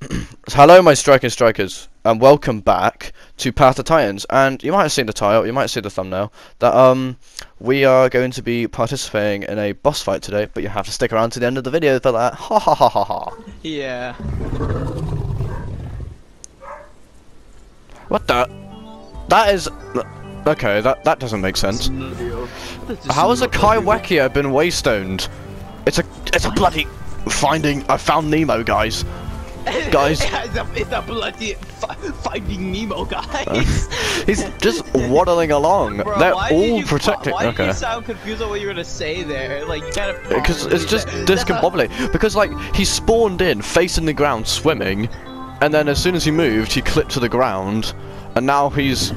Hello, my striking strikers, and welcome back to Path of Titans. And you might have seen the title, you might have seen the thumbnail, that um we are going to be participating in a boss fight today, but you have to stick around to the end of the video for that. Ha ha ha ha ha. Yeah. What the? That is. Okay, that that doesn't make sense. How has a Kaiwekia been waystoned? It's a it's a bloody finding. I found Nemo, guys. Guys. it's, a, it's a bloody fi finding Nemo, guys. He's just waddling along. Bro, They're all protecting. Why did okay. you sound confused on what you were gonna say there? Like you gotta. Because it's just discombobulated. Because like he spawned in, facing the ground, swimming, and then as soon as he moved, he clipped to the ground, and now he's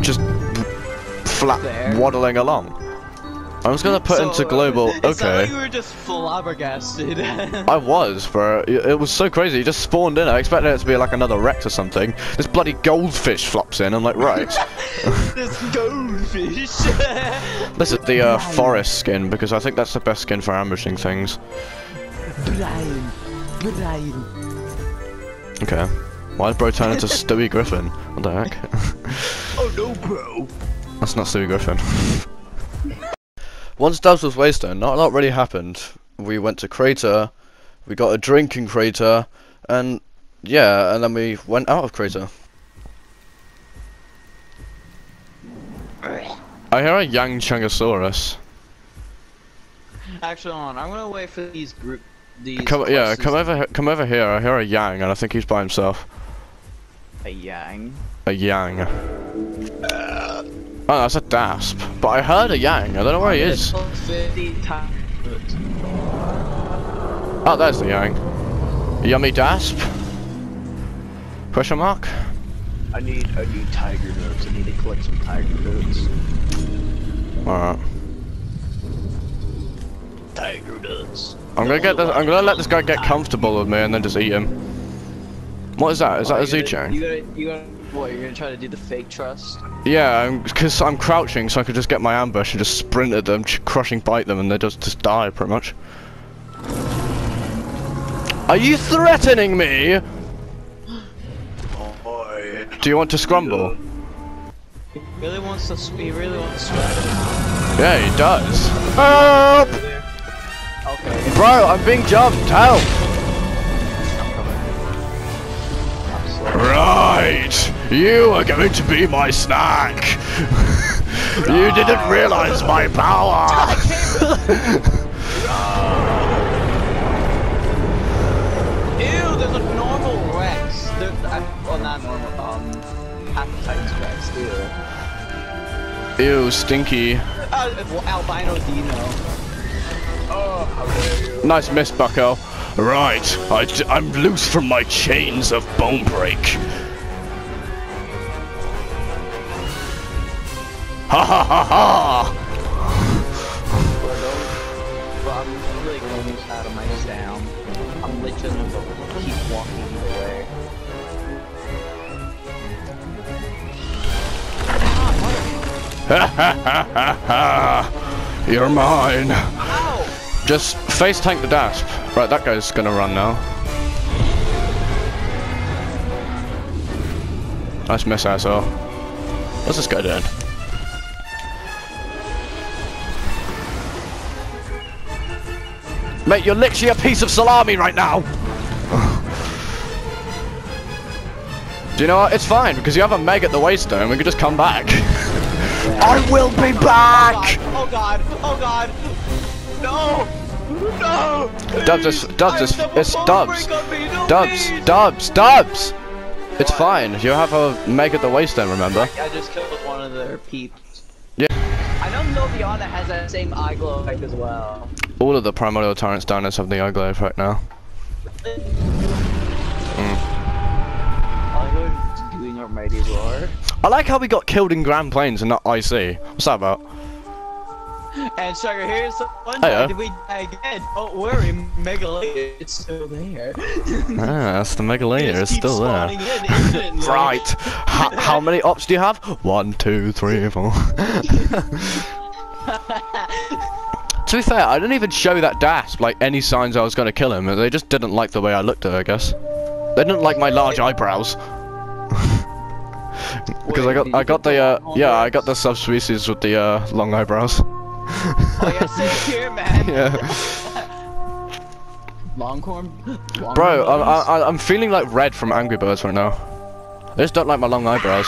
just flat There. waddling along. I'm just gonna put So, into global. Okay. you were just flabbergasted. I was, bro. It it was so crazy. He just spawned in. I expected it to be like another Rex or something. This bloody goldfish flops in. I'm like, right. this goldfish. this is the uh, forest skin because I think that's the best skin for ambushing things. Brian, Brian. Okay. Why did bro turn into Stewie Griffin? What the heck? Oh no, bro. That's not Stewie Griffin. Once Dubs was Waystone, not a lot really happened. We went to Crater, we got a drink in Crater, and yeah, and then we went out of Crater. I hear a Yangchuanosaurus. Actually, hold on. I'm gonna wait for these group. These. Come, yeah, come over, come over here. I hear a Yang, and I think he's by himself. A yang. A Yang. Oh, that's a Dasp. But I heard a Yang. I don't know where he is. Oh, there's the Yang. Yummy Dasp? Question mark? I need I need tiger notes. I need to collect some tiger notes. Alright. Tiger notes. I'm gonna get this, I'm gonna let this guy get comfortable with me and then just eat him. What is that? Is that a You Zuchang? gonna you gonna what? You're gonna try to do the fake trust? Yeah, I'm, cause I'm crouching so I could just get my ambush and just sprint at them, crushing bite them and they just, just die pretty much. Are you threatening me? Do you want to scrumble? He really wants to. He really wants to. Yeah, he does. Help! Okay. Bro, I'm being jumped, help! You are going to be my snack! you didn't realize my power! Ew! There's a normal Rex. I, well, not normal. Um, appetite Rex. Ew. Ew, stinky. Uh, well, albino Dino. Oh! Nice miss, bucko. Right, I, am loose from my chains of bone break. Ha ha ha ha! I'm like almost out of my sound. I'm literally gonna keep walking away. Ha ha ha ha ha! You're mine. Ow! Just face tank the dasp. Right, that guy's gonna run now. Nice miss, asshole. What's this guy doing? Mate, you're literally a piece of salami right now! Do you know what? It's fine, because you have a Meg at the waystone, we can just come back. I will be back! Oh god! Oh god! No! No! Dubs, it's, Dubs, it's, I it's Dubs. break on me, no, Dubs, please. Dubs, Dubs! It's fine. You have a Meg at the waystone, remember? I just killed one of their peeps. Yeah. I know Noviana has that same eye glow effect as well. All of the primordial tyrants down there have the eye glow effect now. We're doing our mighty roar. I like how we got killed in Grand Plains and not IC. What's that about? And Sugar, here's the one did we die again? Don't worry, Megalea, it's still there. Ah, that's the It Megalea, it's still there. in infinitely. Right. H how many ops do you have? One, two, three, four. to be fair, I didn't even show that Dasp like any signs I was gonna kill him. They just didn't like the way I looked at it, I guess. They didn't like my large eyebrows. Because I got I got the uh yeah I got the subspecies with the uh long eyebrows. Oh yeah, same here, man. yeah. Longhorn. Longhorn Bro, I? I, I'm feeling like red from Angry Birds right now. I just don't like my long eyebrows.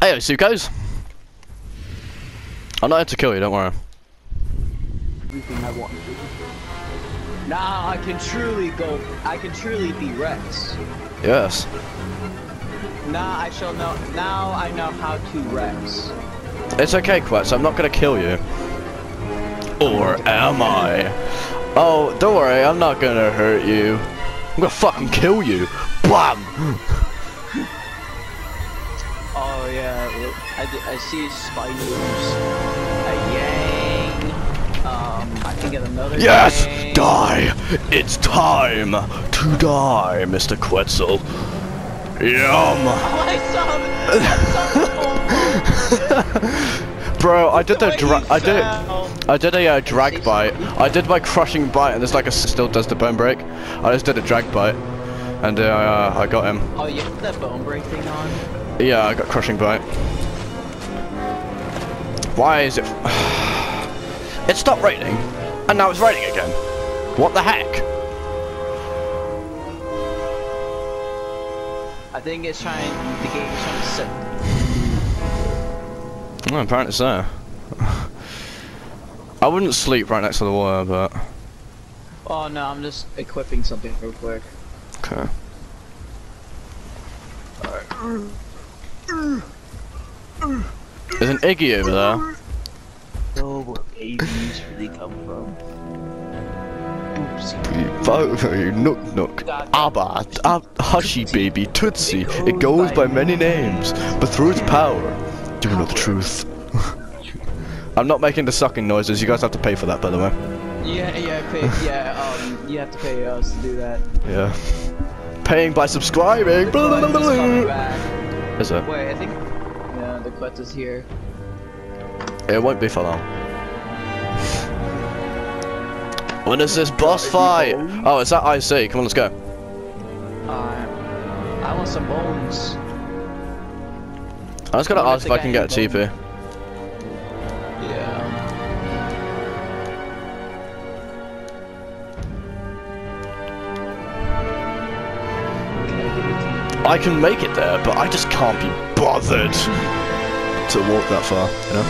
hey, Sukos. I'm not here to kill you, don't worry. everything I want to do. Now I can truly go. I can truly be Rex. Yes. Now I shall know. Now I know how to Rex. It's okay, Quetz, I'm not gonna kill you. Or am I? Oh, don't worry, I'm not gonna hurt you. I'm gonna fucking kill you. Blam! I, I see spiders. A yang. Um, I can get another. Yes! yang. Die! It's time to die, Mr. Quetzal. Yum! I saw. I saw the Bro, I did the dra- I did. I did a uh, drag bite. I did my crushing bite, and there's like a still does the bone break. I just did a drag bite, and uh, I got him. Oh, you have that bone break thing on? Yeah, I got crushing bite. Why is it? it stopped raining, and now it's raining again. What the heck? I think it's trying. The game is trying to set. Oh, apparently so. I wouldn't sleep right next to the water, but Oh no, I'm just equipping something real quick. okay. There's an Iggy over there. Oh, where babies really come from. Nook Nook, Abba, Ab Hushy Baby, Tootsie. It goes by many names, but through its power, do you know the truth? I'm not making the sucking noises. You guys have to pay for that, by the way. Yeah, yeah, pay, yeah. Um, you have to pay us to do that. Yeah. Paying by subscribing. But it's coming back. Is it? Wait, I think. The quest is here. It won't be for long. When is this boss fight? Oh, it's that IC. Come on, let's go. Uh, I want some bones. I was gonna ask if I can get a TP. Yeah. Can I give it to you? I can make it there, but I just can't be bothered to walk that far. You know?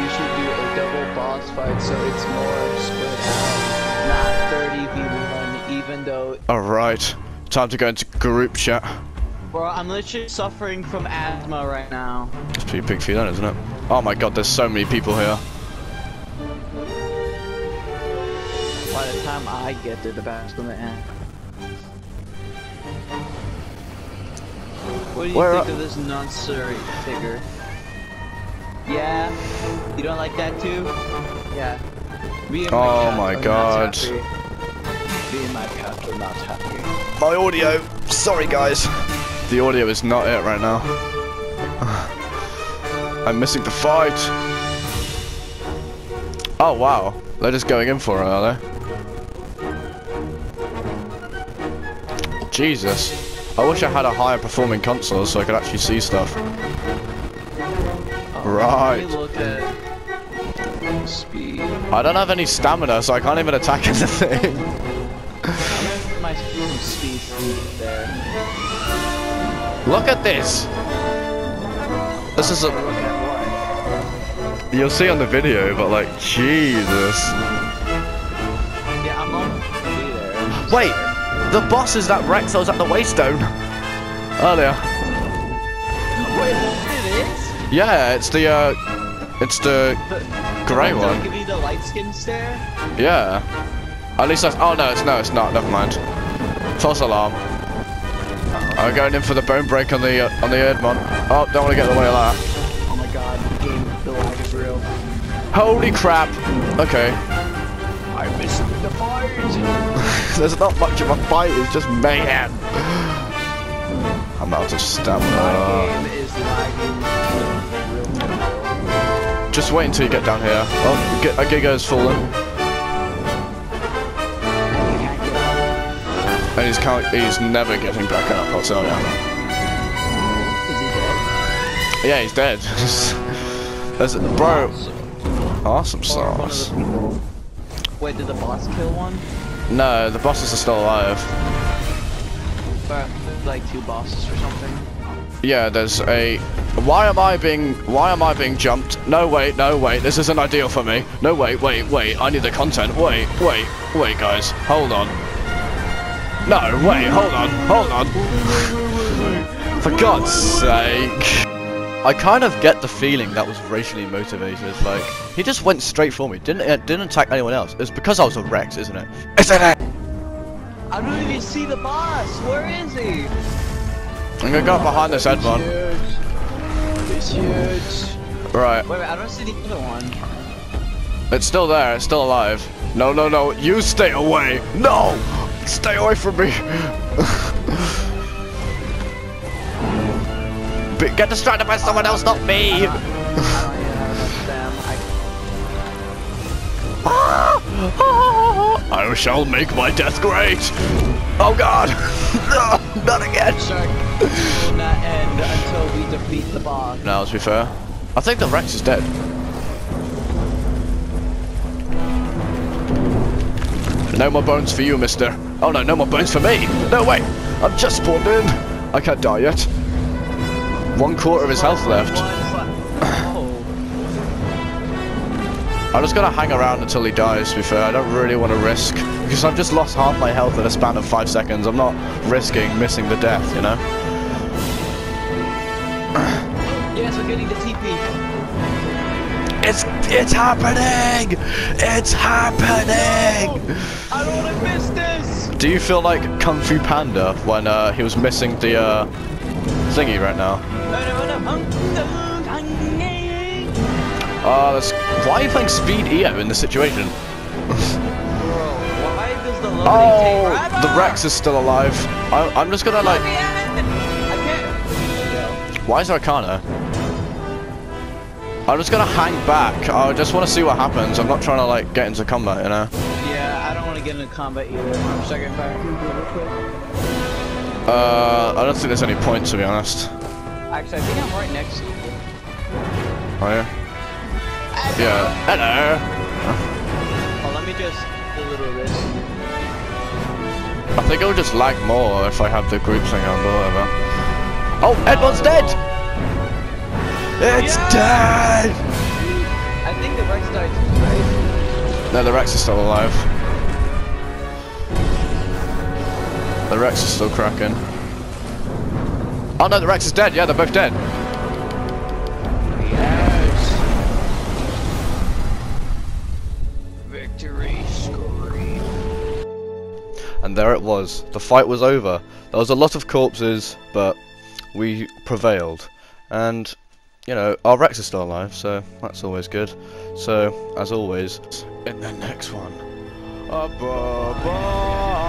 You should do a double boss fight so it's more spread out, not 30v1, even though. All right. Time to go into group chat. Bro, I'm literally suffering from asthma right now. It's pretty big for you then, isn't it? Oh my god, there's so many people here. By the time I get there, the battle's gonna end. What do you Where think of this nonsense figure? Yeah? You don't like that too? Yeah. Me and Oh cat my are not God. happy. Me and my cat are not happy. My audio. Sorry, guys. The audio is not it right now. I'm missing the fight. Oh wow, they're just going in for it, are they? Jesus. I wish I had a higher performing console so I could actually see stuff. Oh, Right. Let me look at speed. I don't have any stamina, so I can't even attack anything. My speed there. Look at this. This is a. Look at what? You'll see on the video, but like, Jesus. Yeah, I'm on be there. I'm just Wait. The boss is that Rex that was at the Waystone earlier. Wait, it is? Yeah, it's the uh, it's the The grey Don't one. give me the light skin stare. Yeah. At least that's. Oh no, it's no, it's not. Never mind. False alarm. I'm going in for the bone break on the uh, on the Erdmont. Oh, don't want to get in the way of that. Oh my god, game, the lag is real. Holy crap. Okay. I missed the. There's not much of a fight. It's just mayhem. I'm out of stamina. My game is lagging real real. Just wait until you get down here. Oh, a Giga has fallen. And he's can't, he's never getting back up, I'll tell you. Is he dead? Yeah, he's dead. There's, bro, awesome sauce. Wait, did the boss kill one? No, the bosses are still alive. But like two bosses or something. Yeah, there's a. Why am I being? Why am I being jumped? No, wait, no, wait. This isn't ideal for me. No, wait, wait, wait. I need the content. Wait, wait, wait, guys. Hold on. No, wait, hold on, hold on. For God's sake. I kind of get the feeling that was racially motivated. Like he just went straight for me. Didn't uh, didn't attack anyone else. It's because I was a Rex, isn't it? Isn't it? I don't even see the boss. Where is he? I'm gonna go behind this head one. It's huge. Right. Wait, wait, I don't see the other one. It's still there, it's still alive. No, no, no, you stay away! No! Stay away from me! Get distracted by someone else, not me! I don't even understand. I I shall make my death great! Oh god! No, not again! Shark will not end until we defeat the boss. Now, to be fair, I think the Rex is dead. No more bones for you, mister. Oh no, no more bones for me! No, wait! I'm just spawned in! I can't die yet. One quarter of his health left. I'm just gonna hang around until he dies, to be fair. I don't really want to risk. Because I've just lost half my health in a span of five seconds. I'm not risking missing the death, you know? Yes, we're getting the TP. It's it's happening! It's happening! I don't want to miss this. Do you feel like Kung Fu Panda when uh, he was missing the uh, thingy right now? Uh, why are you playing Speed EO in this situation? Oh, the Rex is still alive. I, I'm just gonna like. Why is there a Kana? I'm just gonna hang back. I just want to see what happens. I'm not trying to like get into combat, you know. Yeah, I don't want to get into combat either. I'm second back. Uh, I don't think there's any point to be honest. Actually, I think I'm right next to you. Oh yeah. Yeah. Hello. Oh, let me just do a little this. I think it'll just lag more if I have the group thing on, but whatever. Oh, Edward's dead. It's Yeah. dead. I think the Rex died too, right? No, the Rex is still alive. The Rex is still cracking. Oh no, the Rex is dead. Yeah, they're both dead. Yes. Victory scream. And there it was. The fight was over. There was a lot of corpses, but we prevailed. And, you know, our Rex is still alive, so that's always good. So, as always, in the next one. Uh, bye bye.